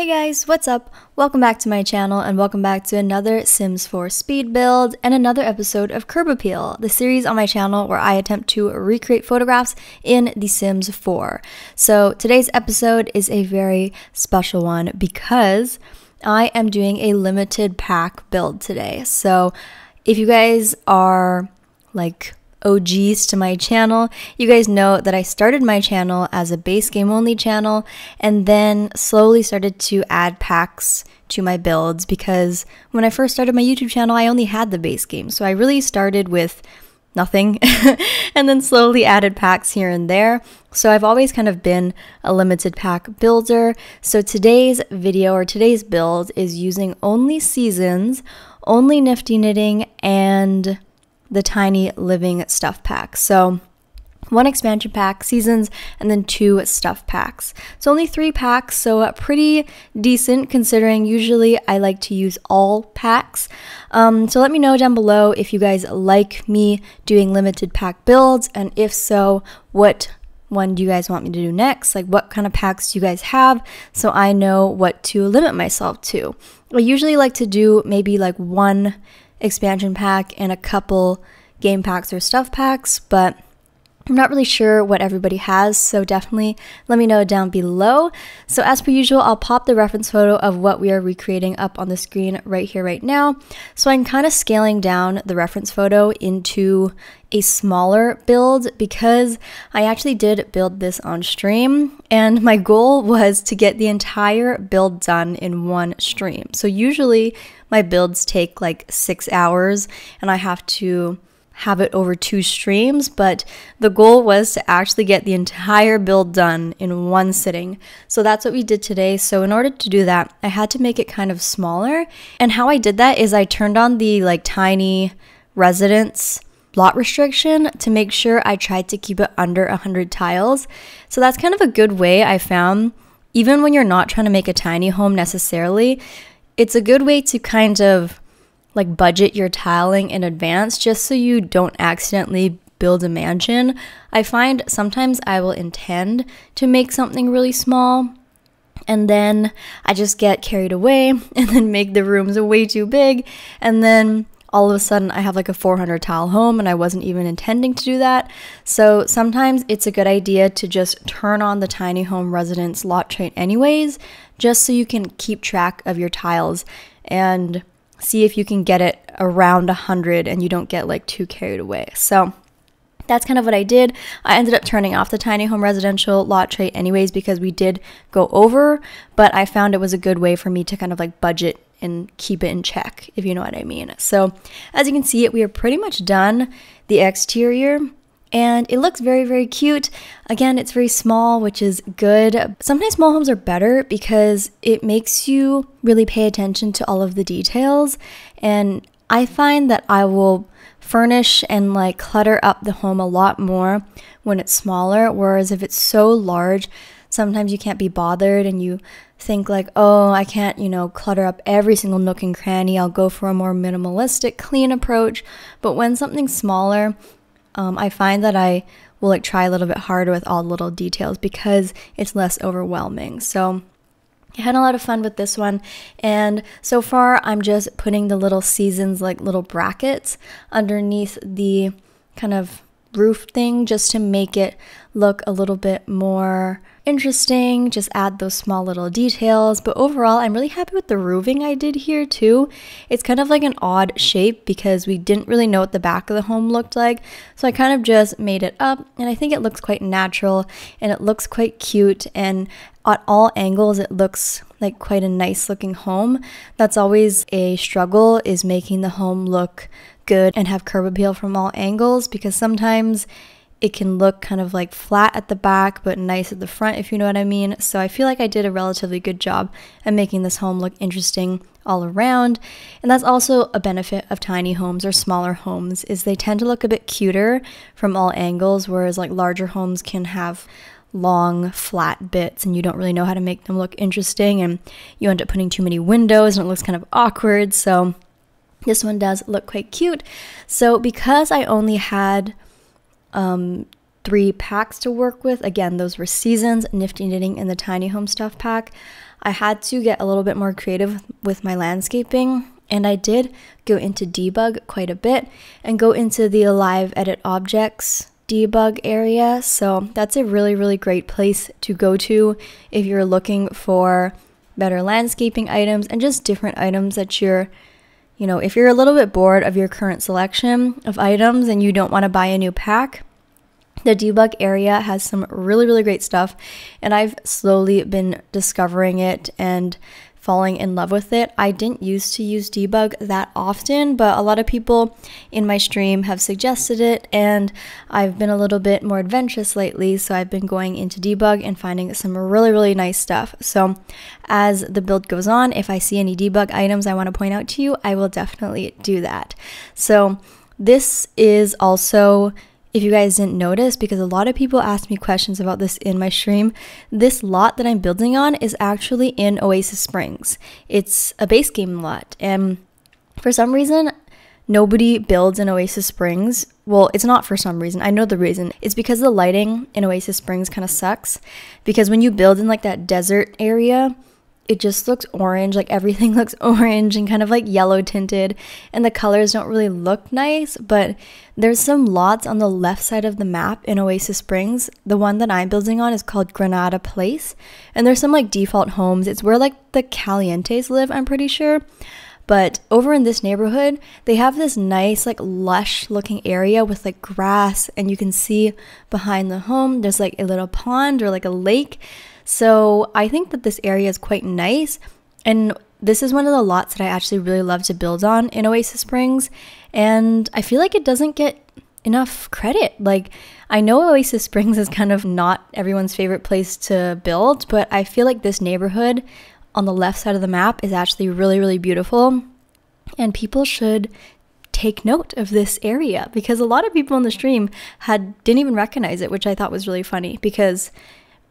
Hey guys, what's up? Welcome back to my channel and welcome back to another Sims 4 speed build and another episode of Curb Appeal, the series on my channel where I attempt to recreate photographs in The Sims 4. So today's episode is a very special one because I am doing a limited pack build today. So if you guys are like OGs to my channel, you guys know that I started my channel as a base game only channel and then slowly started to add packs to my builds because when I first started my YouTube channel, I only had the base game. So I really started with nothing and then slowly added packs here and there. So I've always kind of been a limited pack builder. So today's video or today's build is using only seasons, only nifty knitting, and the tiny living stuff pack. So one expansion pack, seasons, and then two stuff packs. So only three packs, so pretty decent considering usually I like to use all packs. Um, so let me know down below if you guys like me doing limited pack builds, and if so, what one do you guys want me to do next? Like, what kind of packs do you guys have so I know what to limit myself to? I usually like to do maybe like one expansion pack and a couple game packs or stuff packs, but I'm not really sure what everybody has, so definitely let me know down below. So, as per usual, I'll pop the reference photo of what we are recreating up on the screen right here, right now. So, I'm kind of scaling down the reference photo into a smaller build because I actually did build this on stream, and my goal was to get the entire build done in one stream. So, usually my builds take like six hours, and I have to have it over two streams, but the goal was to actually get the entire build done in one sitting. So that's what we did today. So in order to do that, I had to make it kind of smaller. And how I did that is I turned on the like tiny residence lot restriction to make sure I tried to keep it under 100 tiles. So that's kind of a good way I found even when you're not trying to make a tiny home necessarily, it's a good way to kind of like budget your tiling in advance just so you don't accidentally build a mansion. I find sometimes I will intend to make something really small and then I just get carried away and then make the rooms way too big and then all of a sudden I have like a 400 tile home and I wasn't even intending to do that. So sometimes it's a good idea to just turn on the tiny home residence lot trait anyways, just so you can keep track of your tiles and see if you can get it around 100 and you don't get like too carried away. So that's kind of what I did. I ended up turning off the tiny home residential lot trait anyways because we did go over, but I found it was a good way for me to kind of like budget and keep it in check, if you know what I mean. So as you can see, we are pretty much done the exterior and it looks very, very cute. Again, it's very small, which is good. Sometimes small homes are better because it makes you really pay attention to all of the details. And I find that I will furnish and like clutter up the home a lot more when it's smaller. Whereas if it's so large, sometimes you can't be bothered and you think like, oh, I can't, you know, clutter up every single nook and cranny. I'll go for a more minimalistic, clean approach. But when something's smaller, um, I find that I will like try a little bit harder with all the little details because it's less overwhelming. So I had a lot of fun with this one, and so far I'm just putting the little seasons like little brackets underneath the kind of roof thing just to make it look a little bit more interesting, just add those small little details. But overall, I'm really happy with the roofing I did here too. It's kind of like an odd shape because we didn't really know what the back of the home looked like. So I kind of just made it up and I think it looks quite natural and it looks quite cute and at all angles it looks like quite a nice looking home. That's always a struggle is making the home look good and have curb appeal from all angles because sometimes it can look kind of like flat at the back but nice at the front if you know what I mean. So I feel like I did a relatively good job at making this home look interesting all around. And that's also a benefit of tiny homes or smaller homes is they tend to look a bit cuter from all angles whereas like larger homes can have long flat bits and you don't really know how to make them look interesting and you end up putting too many windows and it looks kind of awkward. So this one does look quite cute. So because I only had um, three packs to work with. Again, those were Seasons, Nifty Knitting, and the Tiny Home Stuff pack. I had to get a little bit more creative with my landscaping, and I did go into debug quite a bit and go into the Live Edit Objects debug area. So that's a really, really great place to go to if you're looking for better landscaping items and just different items that you're you know, if you're a little bit bored of your current selection of items and you don't want to buy a new pack, the debug area has some really, really great stuff, and I've slowly been discovering it and falling in love with it. I didn't used to use debug that often, but a lot of people in my stream have suggested it, and I've been a little bit more adventurous lately, so I've been going into debug and finding some really, really nice stuff. So, as the build goes on, if I see any debug items I want to point out to you, I will definitely do that. So, this is also if you guys didn't notice, because a lot of people ask me questions about this in my stream, this lot that I'm building on is actually in Oasis Springs. It's a base game lot, and for some reason, nobody builds in Oasis Springs. Well, it's not for some reason. I know the reason. It's because the lighting in Oasis Springs kind of sucks. Because when you build in like that desert area, it just looks orange, like everything looks orange and kind of like yellow tinted, and the colors don't really look nice. But there's some lots on the left side of the map in Oasis Springs. The one that I'm building on is called Granada Place, and there's some like default homes. It's where like the Calientes live, I'm pretty sure. But over in this neighborhood, they have this nice, like lush looking area with like grass, and you can see behind the home there's like a little pond or like a lake. So I think that this area is quite nice. And this is one of the lots that I actually really love to build on in Oasis Springs. And I feel like it doesn't get enough credit. Like, I know Oasis Springs is kind of not everyone's favorite place to build, but I feel like this neighborhood on the left side of the map is actually really, really beautiful. And people should take note of this area because a lot of people in the stream had didn't even recognize it, which I thought was really funny because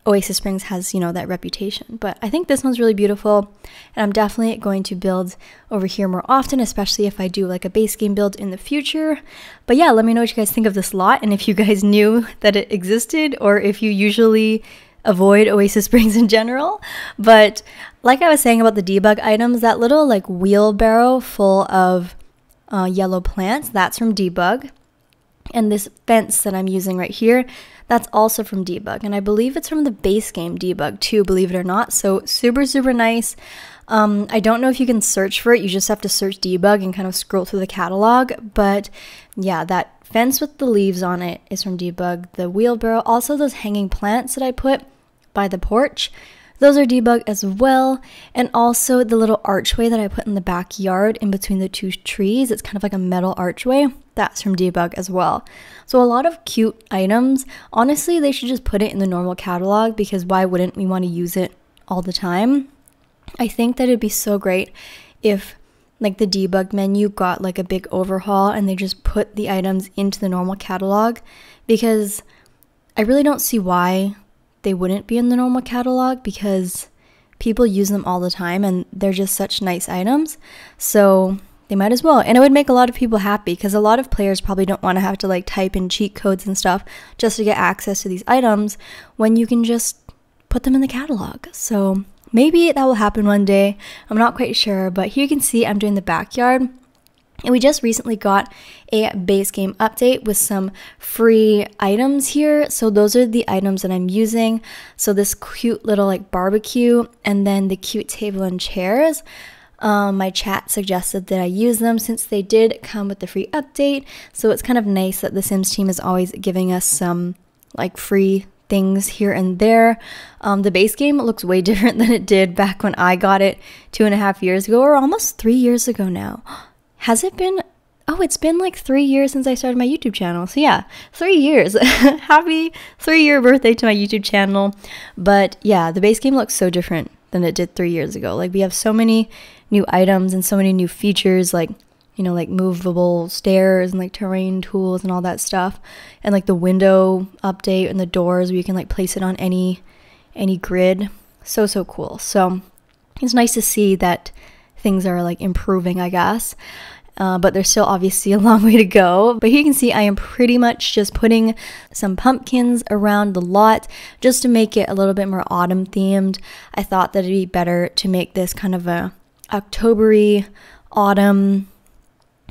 Oasis Springs has, you know, that reputation. But I think this one's really beautiful, and I'm definitely going to build over here more often, especially if I do like a base game build in the future. But yeah, let me know what you guys think of this lot, and if you guys knew that it existed, or if you usually avoid Oasis Springs in general. But like I was saying about the debug items, that little like wheelbarrow full of uh, yellow plants, that's from debug. And this fence that I'm using right here, that's also from Debug. And I believe it's from the base game Debug too, believe it or not. So super, super nice. Um, I don't know if you can search for it. You just have to search Debug and kind of scroll through the catalog. But yeah, that fence with the leaves on it is from Debug. The wheelbarrow, also those hanging plants that I put by the porch. Those are debug as well. And also the little archway that I put in the backyard in between the two trees. It's kind of like a metal archway. That's from debug as well. So a lot of cute items. Honestly, they should just put it in the normal catalog because why wouldn't we want to use it all the time? I think that it'd be so great if like the debug menu got like a big overhaul and they just put the items into the normal catalog because I really don't see why they wouldn't be in the normal catalog because people use them all the time and they're just such nice items. So they might as well. And it would make a lot of people happy because a lot of players probably don't want to have to like type in cheat codes and stuff just to get access to these items when you can just put them in the catalog. So maybe that will happen one day. I'm not quite sure, but here you can see I'm doing the backyard. And we just recently got a base game update with some free items here. So those are the items that I'm using. So this cute little like barbecue and then the cute table and chairs. Um, my chat suggested that I use them since they did come with the free update. So it's kind of nice that the Sims team is always giving us some like free things here and there. Um, the base game looks way different than it did back when I got it two and a half years ago, or almost three years ago now. Has it been? Oh, it's been like three years since I started my YouTube channel. So, yeah, three years. Happy three year birthday to my YouTube channel. But yeah, the base game looks so different than it did three years ago. Like, we have so many new items and so many new features, like, you know, like movable stairs and like terrain tools and all that stuff. And like the window update and the doors where you can like place it on any any grid. So so cool. So it's nice to see that things are like improving, I guess. uh, but there's still obviously a long way to go. But here you can see I am pretty much just putting some pumpkins around the lot just to make it a little bit more autumn themed. I thought that it'd be better to make this kind of a Octobery autumn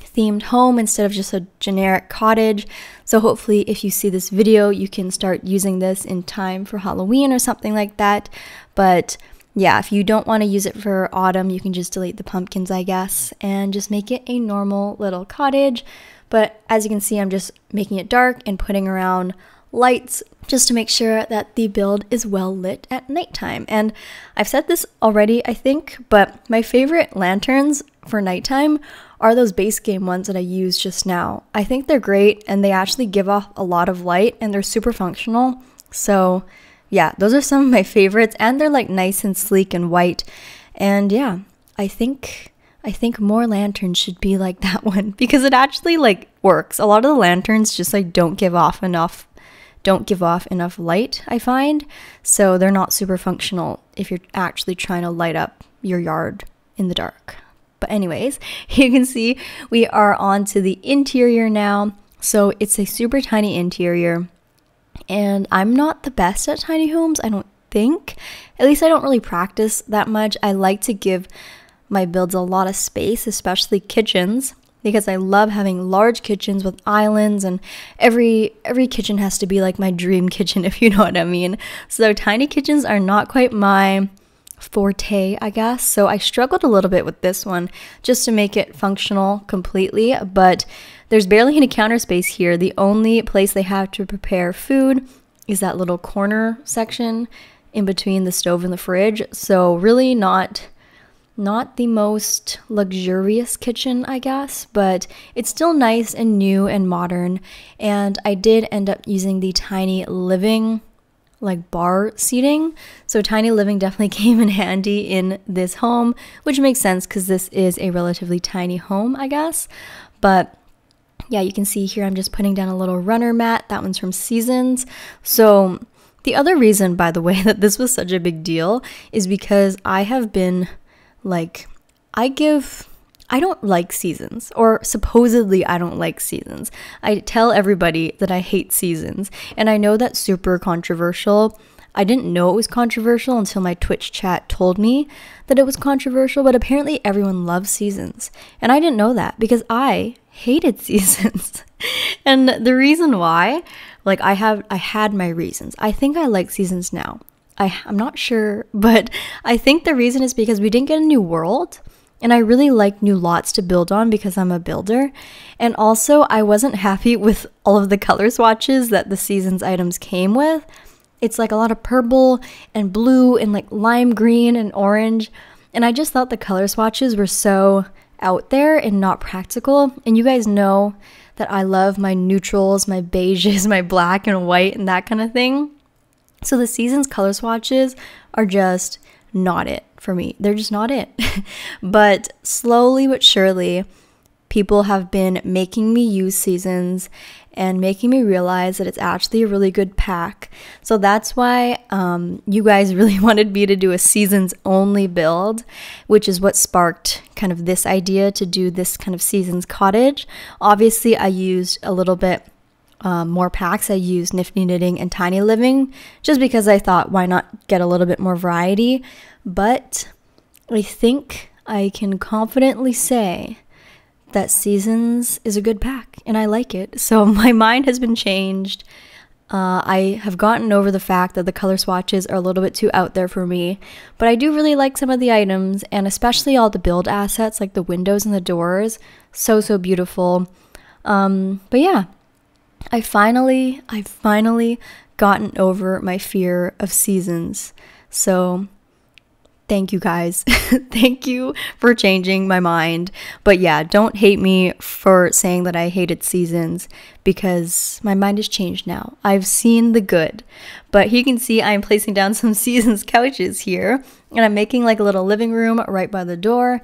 themed home instead of just a generic cottage. So hopefully if you see this video, you can start using this in time for Halloween or something like that. But yeah, if you don't want to use it for autumn, you can just delete the pumpkins, I guess, and just make it a normal little cottage. But as you can see, I'm just making it dark and putting around lights just to make sure that the build is well lit at nighttime. And I've said this already, I think, but my favorite lanterns for nighttime are those base game ones that I used just now. I think they're great and they actually give off a lot of light and they're super functional. So, yeah, those are some of my favorites and they're like nice and sleek and white. And yeah, I think I think more lanterns should be like that one because it actually like works. A lot of the lanterns just like don't give off enough don't give off enough light, I find. So they're not super functional if you're actually trying to light up your yard in the dark. But anyways, you can see we are on to the interior now. So it's a super tiny interior and I'm not the best at tiny homes, I don't think. At least I don't really practice that much. I like to give my builds a lot of space, especially kitchens, because I love having large kitchens with islands and every every kitchen has to be like my dream kitchen if you know what I mean. So tiny kitchens are not quite my forte, I guess. So I struggled a little bit with this one just to make it functional completely, but there's barely any counter space here. The only place they have to prepare food is that little corner section in between the stove and the fridge. So really not not the most luxurious kitchen, I guess, but it's still nice and new and modern. And I did end up using the tiny living like bar seating. So tiny living definitely came in handy in this home, which makes sense because this is a relatively tiny home, I guess. But yeah, you can see here I'm just putting down a little runner mat. That one's from Seasons. So the other reason, by the way, that this was such a big deal is because I have been like, I give. I don't like seasons, or supposedly I don't like seasons. I tell everybody that I hate seasons, and I know that's super controversial. I didn't know it was controversial until my Twitch chat told me that it was controversial, but apparently everyone loves seasons. And I didn't know that because I hated seasons. and the reason why, like I have I had my reasons. I think I like seasons now. I I'm not sure, but I think the reason is because we didn't get a new world. And I really like new lots to build on because I'm a builder. And also, I wasn't happy with all of the color swatches that the season's items came with. It's like a lot of purple and blue and like lime green and orange. And I just thought the color swatches were so out there and not practical. And you guys know that I love my neutrals, my beiges, my black and white, and that kind of thing. So the season's color swatches are just not it for me. They're just not it. but slowly but surely, people have been making me use seasons and making me realize that it's actually a really good pack. So that's why um, you guys really wanted me to do a seasons only build, which is what sparked kind of this idea to do this kind of seasons cottage. Obviously, I used a little bit. Um, more packs. I used Nifty Knitting and Tiny Living just because I thought why not get a little bit more variety. But I think I can confidently say that Seasons is a good pack and I like it. So my mind has been changed. Uh, I have gotten over the fact that the color swatches are a little bit too out there for me, but I do really like some of the items and especially all the build assets like the windows and the doors. So, so beautiful. Um, but yeah, I finally, I finally gotten over my fear of seasons. So thank you guys. thank you for changing my mind. But yeah, don't hate me for saying that I hated seasons because my mind has changed now. I've seen the good. But you can see I'm placing down some seasons couches here and I'm making like a little living room right by the door.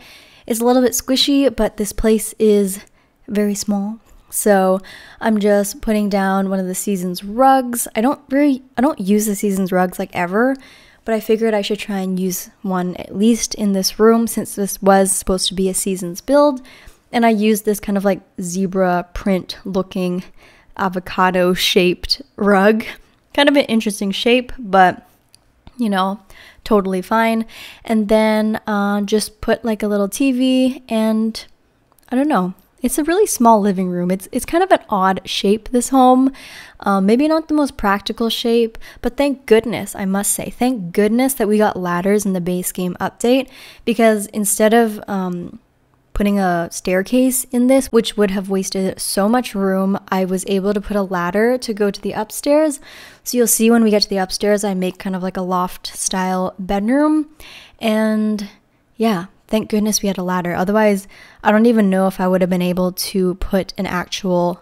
It's a little bit squishy, but this place is very small. So I'm just putting down one of the seasons rugs. I don't really I don't use the seasons rugs like ever but I figured I should try and use one at least in this room since this was supposed to be a season's build. And I used this kind of like zebra print looking avocado shaped rug. Kind of an interesting shape, but you know, totally fine. And then uh, just put like a little TV and I don't know. It's a really small living room. It's it's kind of an odd shape. This home, um, maybe not the most practical shape, but thank goodness I must say, thank goodness that we got ladders in the base game update because instead of um, putting a staircase in this, which would have wasted so much room. I was able to put a ladder to go to the upstairs. So you'll see when we get to the upstairs, I make kind of like a loft style bedroom. And yeah, thank goodness we had a ladder. Otherwise, I don't even know if I would have been able to put an actual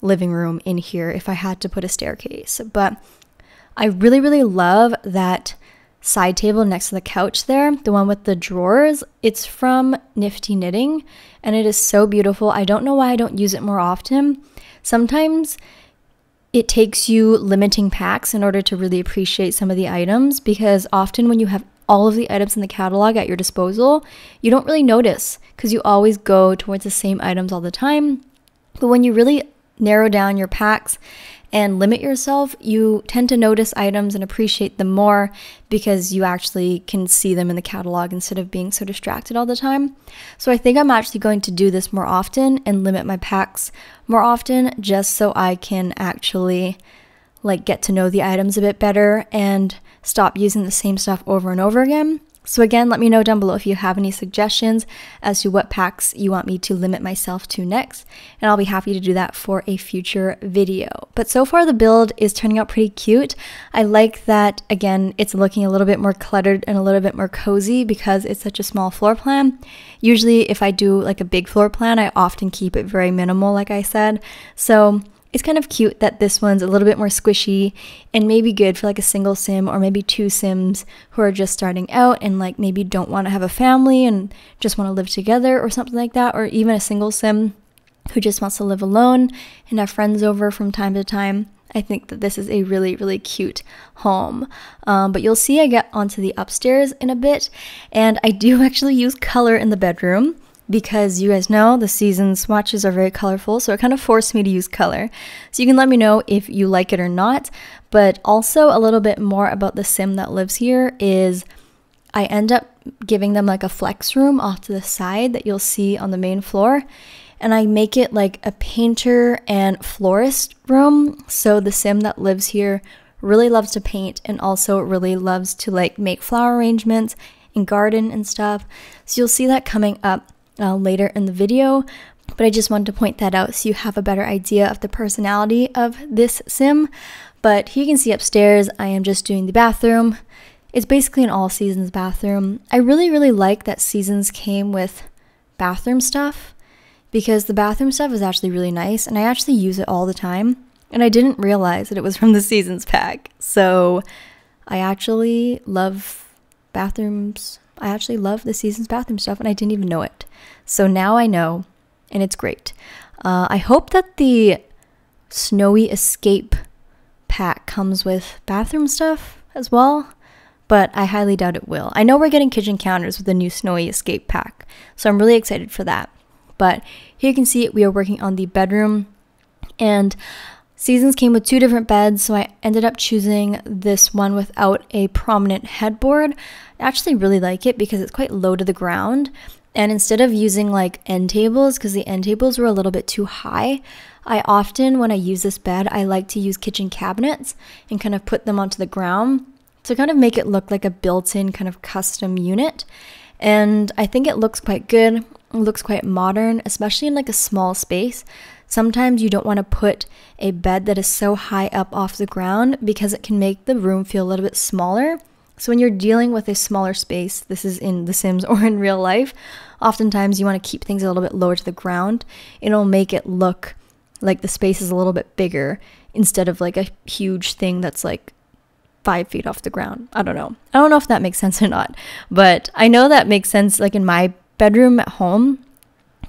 living room in here if I had to put a staircase. But I really, really love that side table next to the couch there, the one with the drawers. It's from Nifty Knitting and it is so beautiful. I don't know why I don't use it more often. Sometimes it takes you limiting packs in order to really appreciate some of the items because often when you have all of the items in the catalog at your disposal, you don't really notice because you always go towards the same items all the time. But when you really narrow down your packs and limit yourself, you tend to notice items and appreciate them more because you actually can see them in the catalog instead of being so distracted all the time. So I think I'm actually going to do this more often and limit my packs more often just so I can actually like get to know the items a bit better and stop using the same stuff over and over again so, again, let me know down below if you have any suggestions as to what packs you want me to limit myself to next, and I'll be happy to do that for a future video. But so far, the build is turning out pretty cute. I like that, again, it's looking a little bit more cluttered and a little bit more cozy because it's such a small floor plan. Usually, if I do like a big floor plan, I often keep it very minimal, like I said. So, it's kind of cute that this one's a little bit more squishy and maybe good for like a single sim or maybe two sims who are just starting out and like maybe don't want to have a family and just want to live together or something like that, or even a single sim who just wants to live alone and have friends over from time to time. I think that this is a really, really cute home. Um, but you'll see I get onto the upstairs in a bit, and I do actually use color in the bedroom because you guys know the season swatches are very colorful, so it kind of forced me to use color. So you can let me know if you like it or not. But also, a little bit more about the sim that lives here is I end up giving them like a flex room off to the side that you'll see on the main floor. And I make it like a painter and florist room. So the sim that lives here really loves to paint and also really loves to like make flower arrangements and garden and stuff. So you'll see that coming up uh, later in the video, but I just wanted to point that out so you have a better idea of the personality of this sim. But here you can see upstairs, I am just doing the bathroom. It's basically an all seasons bathroom. I really, really like that seasons came with bathroom stuff because the bathroom stuff is actually really nice and I actually use it all the time. And I didn't realize that it was from the seasons pack. So I actually love bathrooms I actually love the season's bathroom stuff and I didn't even know it. So now I know and it's great. Uh, I hope that the Snowy Escape pack comes with bathroom stuff as well, but I highly doubt it will. I know we're getting kitchen counters with the new Snowy Escape pack, so I'm really excited for that. But here you can see we are working on the bedroom and Seasons came with two different beds, so I ended up choosing this one without a prominent headboard. I actually really like it because it's quite low to the ground. And instead of using like end tables, because the end tables were a little bit too high, I often, when I use this bed, I like to use kitchen cabinets and kind of put them onto the ground to kind of make it look like a built in kind of custom unit. And I think it looks quite good. It looks quite modern, especially in like a small space. Sometimes you don't want to put a bed that is so high up off the ground because it can make the room feel a little bit smaller. So when you're dealing with a smaller space, this is in The Sims or in real life, oftentimes you want to keep things a little bit lower to the ground. It'll make it look like the space is a little bit bigger instead of like a huge thing that's like five feet off the ground. I don't know. I don't know if that makes sense or not, but I know that makes sense like in my bedroom at home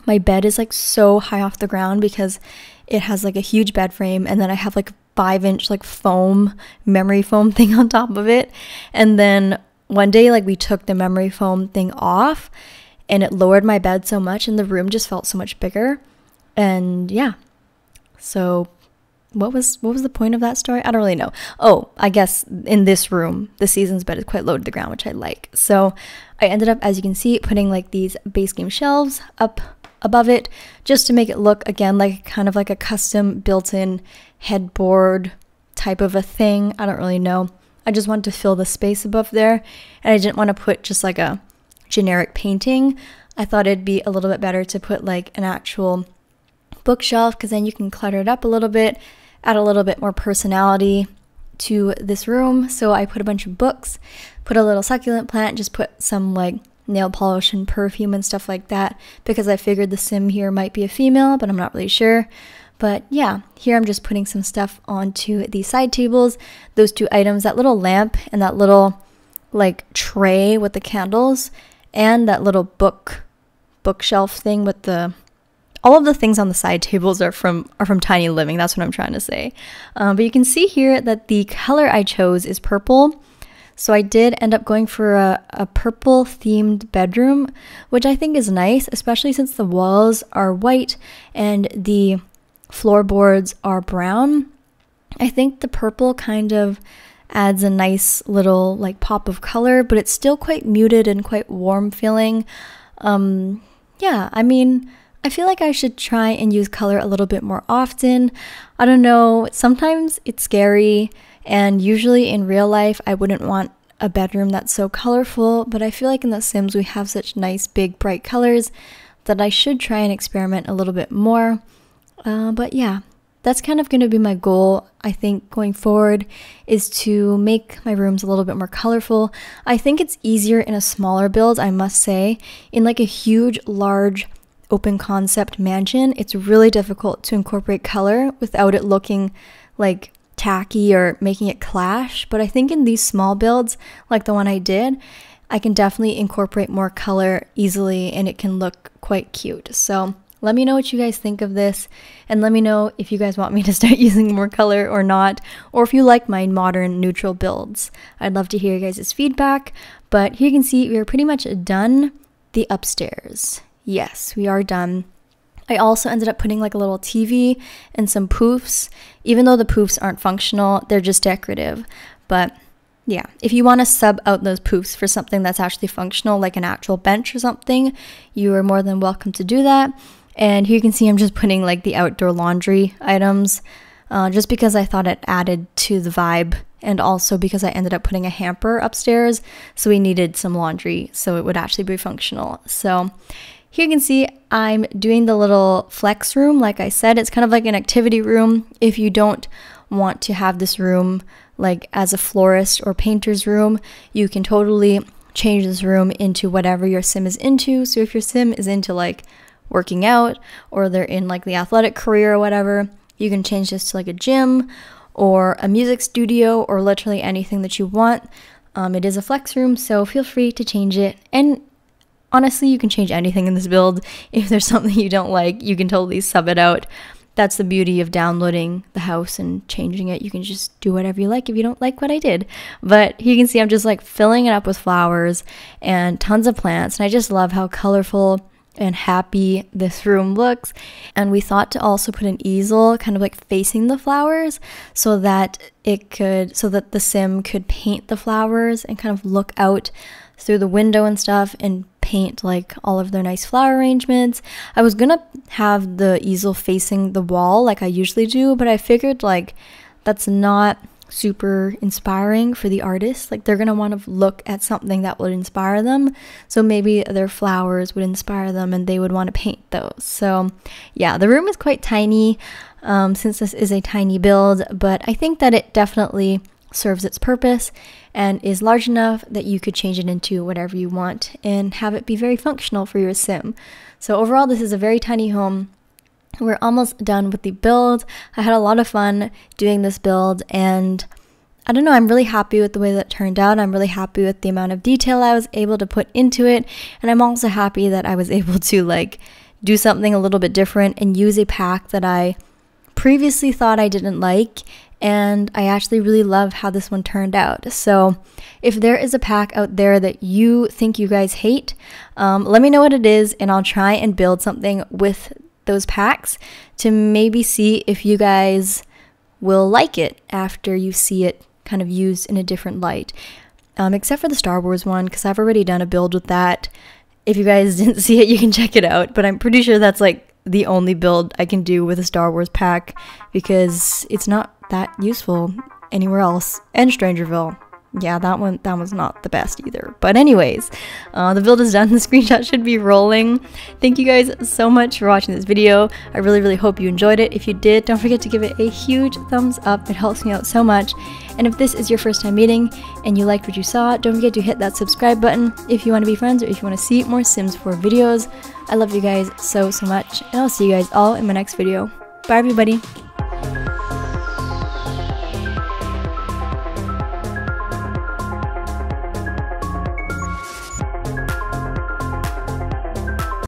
my bed is like so high off the ground because it has like a huge bed frame and then I have like five inch like foam memory foam thing on top of it. And then one day like we took the memory foam thing off and it lowered my bed so much and the room just felt so much bigger. And yeah. So what was what was the point of that story? I don't really know. Oh, I guess in this room, the season's bed is quite low to the ground, which I like. So I ended up, as you can see, putting like these base game shelves up above it just to make it look again like kind of like a custom built-in headboard type of a thing. I don't really know. I just wanted to fill the space above there and I didn't want to put just like a generic painting. I thought it'd be a little bit better to put like an actual bookshelf because then you can clutter it up a little bit, add a little bit more personality to this room. So I put a bunch of books, put a little succulent plant, just put some like nail polish and perfume and stuff like that because I figured the sim here might be a female, but I'm not really sure. But yeah, here I'm just putting some stuff onto the side tables. Those two items, that little lamp and that little like tray with the candles and that little book bookshelf thing with the all of the things on the side tables are from are from Tiny Living. That's what I'm trying to say. Um, but you can see here that the color I chose is purple. So I did end up going for a, a purple themed bedroom, which I think is nice, especially since the walls are white and the floorboards are brown. I think the purple kind of adds a nice little like pop of color, but it's still quite muted and quite warm feeling. Um, yeah, I mean, I feel like I should try and use color a little bit more often. I don't know, sometimes it's scary and usually in real life, I wouldn't want a bedroom that's so colorful, but I feel like in The Sims we have such nice, big, bright colors that I should try and experiment a little bit more. Uh, but yeah, that's kind of going to be my goal, I think, going forward, is to make my rooms a little bit more colorful. I think it's easier in a smaller build, I must say. In like a huge, large, open concept mansion, it's really difficult to incorporate color without it looking like tacky or making it clash. But I think in these small builds, like the one I did, I can definitely incorporate more color easily and it can look quite cute. So let me know what you guys think of this and let me know if you guys want me to start using more color or not, or if you like my modern neutral builds. I'd love to hear you guys' feedback. But here you can see we are pretty much done the upstairs. Yes, we are done. I also ended up putting like a little TV and some poofs. Even though the poofs aren't functional, they're just decorative. But yeah, if you want to sub out those poofs for something that's actually functional, like an actual bench or something, you are more than welcome to do that. And here you can see I'm just putting like the outdoor laundry items uh, just because I thought it added to the vibe and also because I ended up putting a hamper upstairs. So we needed some laundry so it would actually be functional. So here you can see I'm doing the little flex room. Like I said, it's kind of like an activity room. If you don't want to have this room like as a florist or painter's room, you can totally change this room into whatever your sim is into. So if your sim is into like working out or they're in like the athletic career or whatever, you can change this to like a gym or a music studio or literally anything that you want. Um, it is a flex room, so feel free to change it. And honestly, you can change anything in this build. If there's something you don't like, you can totally sub it out. That's the beauty of downloading the house and changing it. You can just do whatever you like if you don't like what I did. But you can see I'm just like filling it up with flowers and tons of plants. And I just love how colorful and happy this room looks. And we thought to also put an easel kind of like facing the flowers so that it could, so that the sim could paint the flowers and kind of look out through the window and stuff and paint like all of their nice flower arrangements. I was gonna have the easel facing the wall like I usually do, but I figured like that's not super inspiring for the artist. Like they're gonna want to look at something that would inspire them. So maybe their flowers would inspire them and they would want to paint those. So yeah, the room is quite tiny um, since this is a tiny build, but I think that it definitely serves its purpose and is large enough that you could change it into whatever you want and have it be very functional for your sim. So overall, this is a very tiny home. We're almost done with the build. I had a lot of fun doing this build and I don't know, I'm really happy with the way that turned out. I'm really happy with the amount of detail I was able to put into it. And I'm also happy that I was able to like do something a little bit different and use a pack that I previously thought I didn't like and I actually really love how this one turned out. So, if there is a pack out there that you think you guys hate, um, let me know what it is, and I'll try and build something with those packs to maybe see if you guys will like it after you see it kind of used in a different light. Um, except for the Star Wars one, because I've already done a build with that. If you guys didn't see it, you can check it out. But I'm pretty sure that's like the only build I can do with a Star Wars pack because it's not that useful anywhere else. And Strangerville yeah, that one that was not the best either. But anyways, uh, the build is done. The screenshot should be rolling. Thank you guys so much for watching this video. I really, really hope you enjoyed it. If you did, don't forget to give it a huge thumbs up. It helps me out so much. And if this is your first time meeting and you liked what you saw, don't forget to hit that subscribe button if you want to be friends or if you want to see more Sims 4 videos. I love you guys so, so much. And I'll see you guys all in my next video. Bye, everybody.